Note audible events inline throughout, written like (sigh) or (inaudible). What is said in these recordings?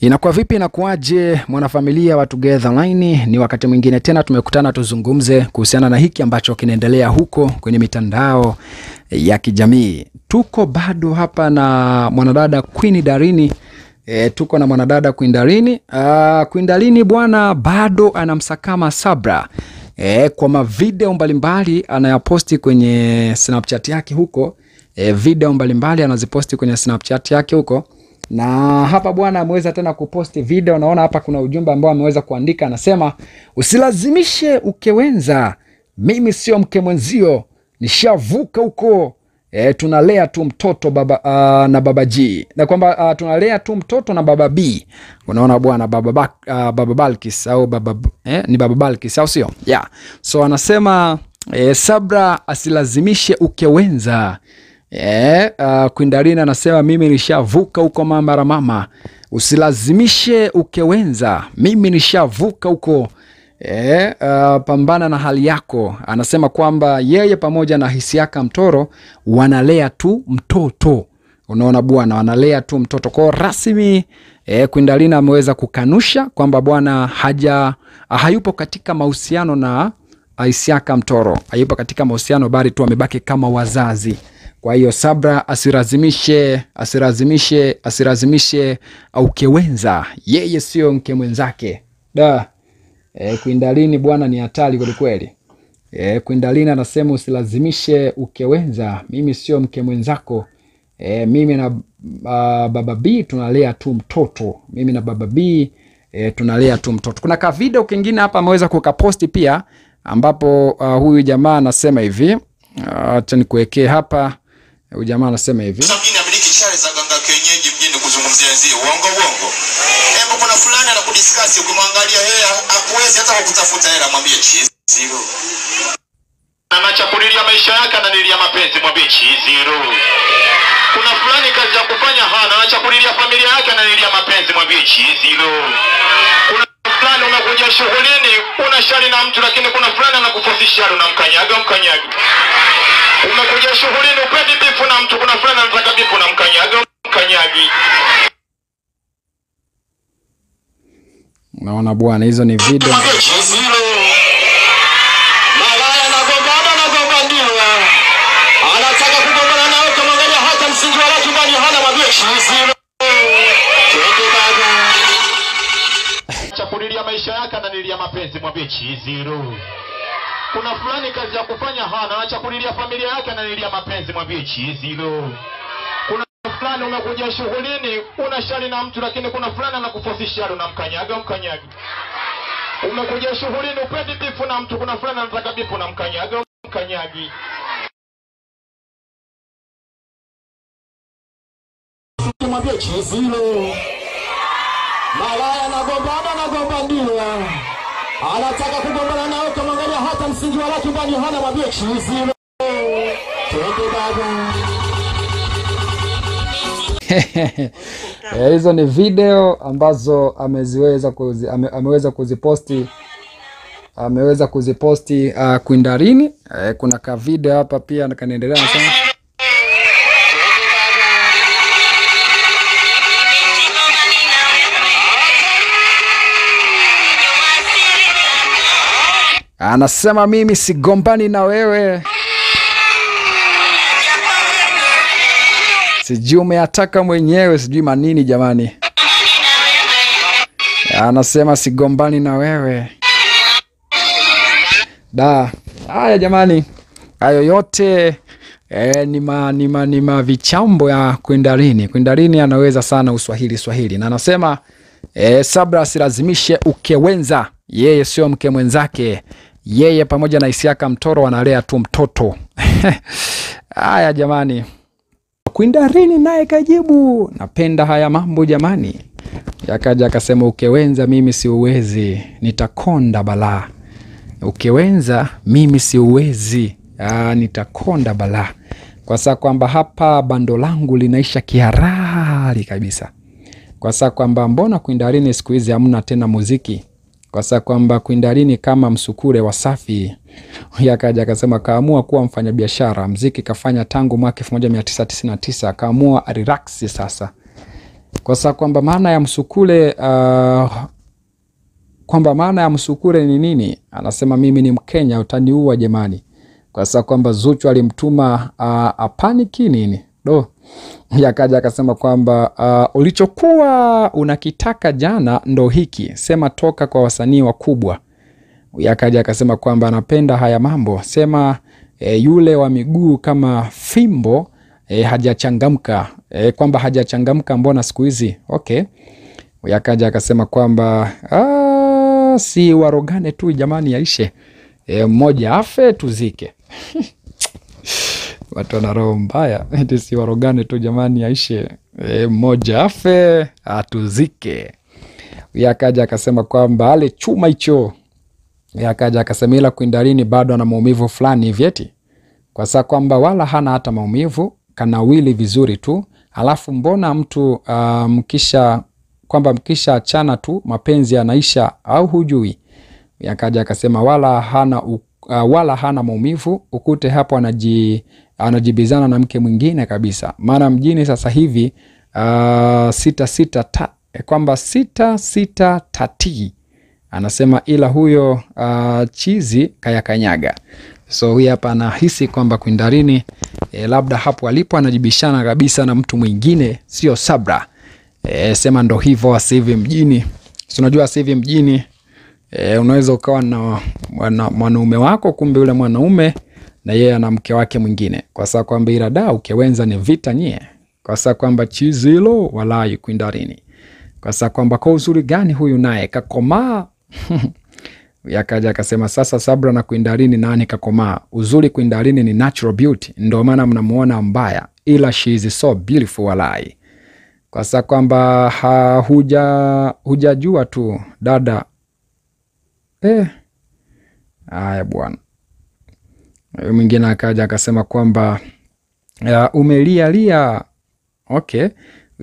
Inakuwa vipi, inakuwaje mwanafamilia wa Together Online? Ni wakati mwingine tena tumekutana tuzungumze kuhusiana na hiki ambacho kinaendelea huko kwenye mitandao ya kijamii. Tuko bado hapa na mwanadada Queen Darini. E, tuko na mwanadada Queen Darini. Uh, Queen Darini bwana bado anamsakama Sabra e, kwa mavideo mbalimbali anayaposti kwenye Snapchat yake huko. E, video mbalimbali anaziposti kwenye Snapchat yake huko na hapa bwana ameweza tena kuposti video. Naona hapa kuna ujumbe ambao ameweza kuandika, anasema usilazimishe ukewenza, mimi sio mke mwenzio, nishavuka huko. E, tunalea tu mtoto baba, uh, na baba G na kwamba uh, tunalea tu mtoto na baba B. Unaona bwana baba, ba, uh, baba Balkis au baba, eh, ni baba Balkis au sio? Yeah. So anasema eh, Sabra asilazimishe ukewenza Yeah, uh, Kwindarina anasema mimi nishavuka huko mama mama, usilazimishe ukewenza, mimi nishavuka huko. Yeah, uh, pambana na hali yako. Anasema kwamba yeye pamoja na Hisiaka Mtoro wanalea tu mtoto. Unaona bwana, wanalea tu mtoto kwao rasmi. Eh, Kwindalina ameweza kukanusha kwamba bwana haja hayupo katika mahusiano na Hisiaka Mtoro, hayupo katika mahusiano bali tu amebaki kama wazazi. Kwa hiyo Sabra asirazimishe, asirazimishe, asirazimishe aukewenza, yeye sio mke mwenzake da. E, kuindalini bwana ni hatari kwelikweli. E, kuindalini anasema usilazimishe ukewenza, mimi sio mke mwenzako. E, mimi na uh, baba B tunalea tu mtoto, mimi na baba B e, tunalea tu mtoto. Kuna ka video kingine hapa ameweza kukaposti pia ambapo uh, huyu jamaa anasema hivi acha uh, nikuwekee hapa Huyu jamaa anasema hivi. Sasa mimi amiliki chale za ganga kienyeji mjini kuzungumzia nzie. uongo uongo. Hebu kuna fulani anakudiscuss ukimwangalia yeye hakuwezi hata kukutafuta hela mwambie chiziro. Anachakulilia maisha yake ananilia mapenzi mwambie chiziro. Kuna fulani kazi ya kufanya hana anachakulilia familia yake ananilia mapenzi mwambie chiziro. Kuna fulani unakuja shughulini una shari na mtu lakini kuna fulani anakufosi shari unamkanyaga mkanyaga umekuja shughulini upendi bifu na mtu, kuna fulani anataka bifu na mkanyaga mkanyagi. Unaona bwana, hizo ni video yake ananilia mapenzi mwambie Chizilo kuna fulani kazi ya kufanya hana, acha kulilia familia yake, analilia mapenzi, mwambie chizilo. Kuna fulani umekuja shughulini, una shari na mtu, lakini kuna fulani anakufosi shari, unamkanyaga mkanyagi. Umekuja shughulini, upendi bifu na mtu, kuna fulani anataka bifu, unamkanyaga mkanyagi. Mwambie chizilo, malaya nagombana ndio anataka kugombana nao, kamwangalia hata msingi wa watu ndani hana mwambie chizilo twende baba. (laughs) Eh, hizo ni video ambazo ameziweza kuzi, ame, ameweza kuziposti ameweza kuziposti uh, Kwindarini. Uh, kuna ka video hapa pia kanaendelea nasema anasema mimi sigombani na wewe, sijui umeataka mwenyewe, sijui manini jamani. Anasema sigombani na wewe da. Haya jamani, hayo yote E, ni ma, ni ma, ni ma vichambo ya Kwindarini. Kwindarini anaweza sana Uswahili Swahili na anasema e, Sabra asilazimishe ukewenza, yeye sio mke mwenzake yeye pamoja na Isiaka Mtoro wanalea tu mtoto. (laughs) Haya jamani, Kwindarini naye kajibu, napenda haya mambo jamani. Yakaja akasema ukewenza, mimi si uwezi, nitakonda balaa. Ukewenza, mimi si uwezi, ah, nitakonda balaa, kwa saa kwamba hapa bando langu linaisha kiharari kabisa, kwa saa kwamba mbona Kwindarini siku hizi hamna tena muziki kwa saa kwamba Kwindarini kama msukure Wasafi. yakaja akaja akasema kaamua kuwa mfanyabiashara mziki, kafanya tangu mwaka 1999 akaamua relax sasa. kwa saa kwamba maana ya msukule uh, kwamba maana ya msukure ni nini? Anasema mimi ni Mkenya, utaniua jamani, Kwasa kwamba Zuchu alimtuma uh, apaniki nini do (laughs) yakaja akasema kwamba uh, ulichokuwa unakitaka jana ndo hiki, sema toka kwa wasanii wakubwa. Yakaja akasema kwamba anapenda haya mambo, sema e, yule wa miguu kama fimbo e, hajachangamka e, kwamba hajachangamka mbona siku hizi okay. Yakaja akasema kwamba "Ah, si warogane tu jamani, yaishe e, mmoja afe tuzike (laughs) watu wana roho mbaya, (laughs) eti si warogane tu jamani, aishe e, mmoja afe atuzike. y akaja akasema kwamba ale chuma hicho. Huyu akaja akasema ila kuindarini bado ana maumivu fulani hivi eti kwa saa kwamba wala hana hata maumivu, kanawili vizuri tu. Alafu mbona mtu uh, mkisha kwamba mkisha achana tu mapenzi yanaisha au hujui? Akaja akasema wala hana uh, wala hana maumivu, ukute hapo anaji, anajibizana na mke mwingine kabisa. Maana mjini sasa hivi uh, sita sita ta, kwamba sita sita tati anasema ila huyo uh, chizi kayakanyaga. So huyu hapa anahisi kwamba Kwindarini e, labda hapo alipo anajibishana kabisa na mtu mwingine, sio Sabra. E, sema ndo hivyo sasa hivi mjini, si unajua sasa hivi mjini e, unaweza ukawa na mwana- mwanaume wako, kumbe yule mwanaume na yeye ana mke wake mwingine, kwa sababu kwamba ila da ukewenza ni vita nyie, kwa sababu kwamba chizilo wala walai kwa sababu kwamba kwa uzuri gani huyu naye kakomaa (laughs) yakaja akasema sasa Sabra na kuindarini nani kakomaa? Uzuri kuindarini ni natural beauty, ndio maana mnamuona mbaya, ila she is so beautiful walai. Kwa sababu kwamba hujajua tu dada. Haya bwana, Huyu mwingine akaja akasema kwamba umelia umelia okay.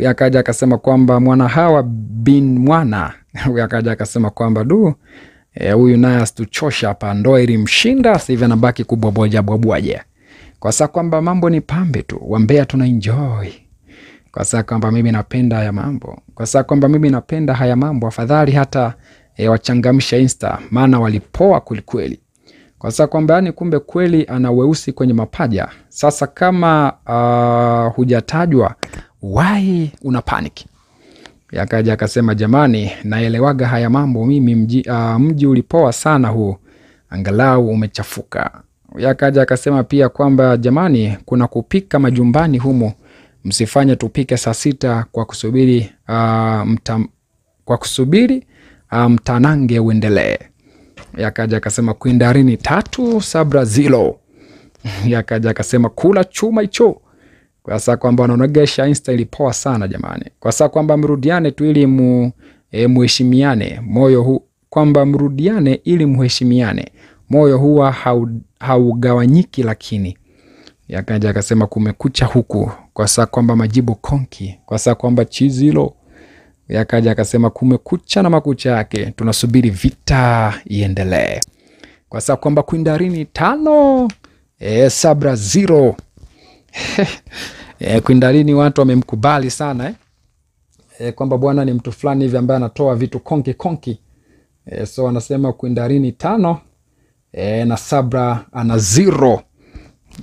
Akaja akasema kwamba mwana hawa bin mwana. (laughs) Huyu akaja akasema kwamba du huyu huyu naye asituchosha hapa, ndoa ilimshinda, sasa hivi anabaki kubwabwaja bwabwaja, kwa saa kwamba mambo ni pambe tu, wambea tuna enjoy, kwa saa kwamba mimi napenda haya mambo, kwa saa kwamba mimi napenda haya mambo, afadhali hata e, wachangamsha Insta, maana walipoa kwelikweli, kwa sasa kwamba yani, kumbe kweli ana weusi kwenye mapaja. Sasa kama uh, hujatajwa wai una panic? Yakaja akasema jamani, naelewaga haya mambo. Mimi mji, uh, mji ulipoa sana huu, angalau umechafuka. Yakaja akasema pia kwamba jamani, kuna kupika majumbani humo, msifanye tupike saa sita kwa kusubiri uh, mta, kwa kusubiri uh, um, uendelee. Yakaja akasema kuindarini tatu Sabra zilo. (laughs) Yakaja akasema kula chuma hicho kwa saa kwamba wanaonegesha Insta ilipoa sana jamani, kwa saa kwamba mrudiane tu ili mu, e, muheshimiane moyo hu, kwamba mrudiane ili muheshimiane moyo huwa haugawanyiki hau. Lakini yakaja akasema kumekucha huku, kwa saa kwamba majibu konki, kwa saa kwamba chizilo. Yakaja akasema kumekucha na makucha yake, tunasubiri vita iendelee, kwa sababu kwamba Kwindarini tano e, Sabra zero (laughs) E, Kwindarini watu wamemkubali sana eh? E, kwamba bwana ni mtu fulani hivi ambaye anatoa vitu konki konki e, so anasema kuindarini tano e, na Sabra ana zero.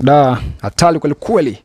Da, hatari kweli kweli.